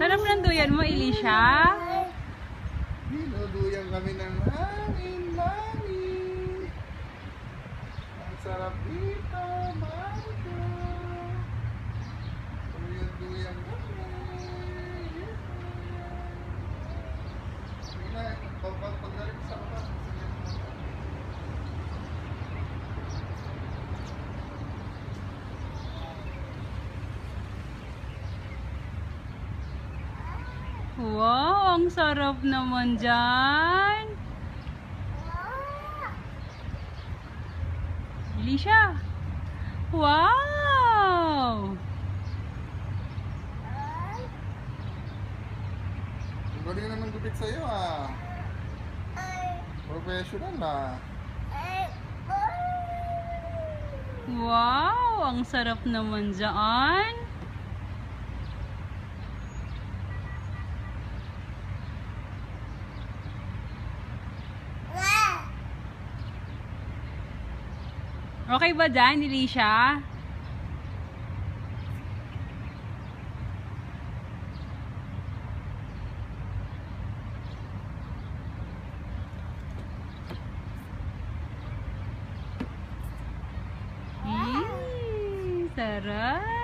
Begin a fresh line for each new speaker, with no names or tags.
dinuduyan mo, Elisha?
Dinuduyan kami ng hangin, mami. Ang sarap dito, mami
Wow, ang sarap naman dyan. Elisha. Wow!
Ang galing naman gupit sa'yo ah. Professional ah.
Wow, ang sarap naman dyan. Okay ba dyan, Elisha? Eee, sarap.